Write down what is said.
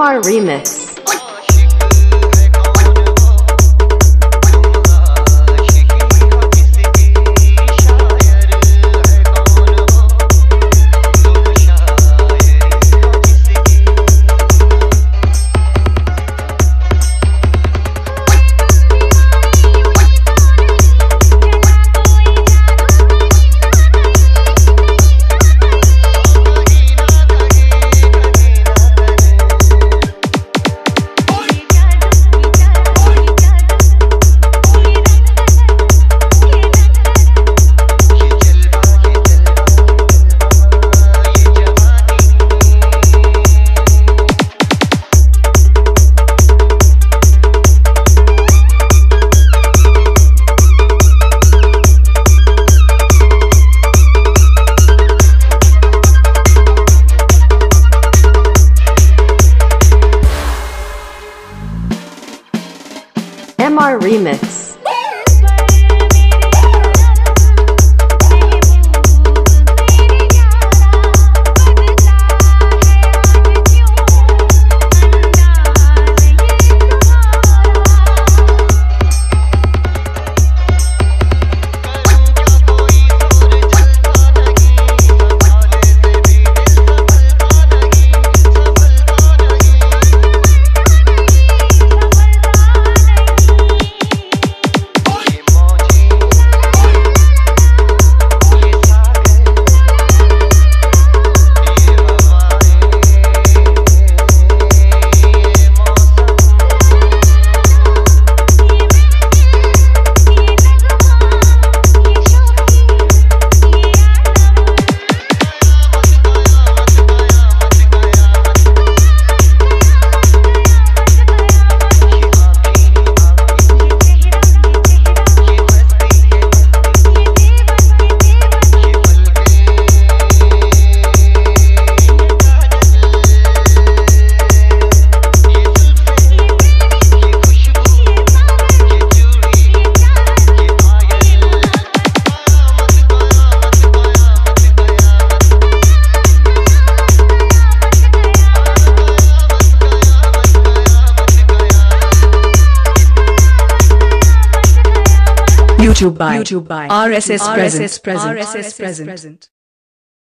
Kumar Remix. MR Remix. YouTube by YouTube by RSS, present. RSS present. RSS present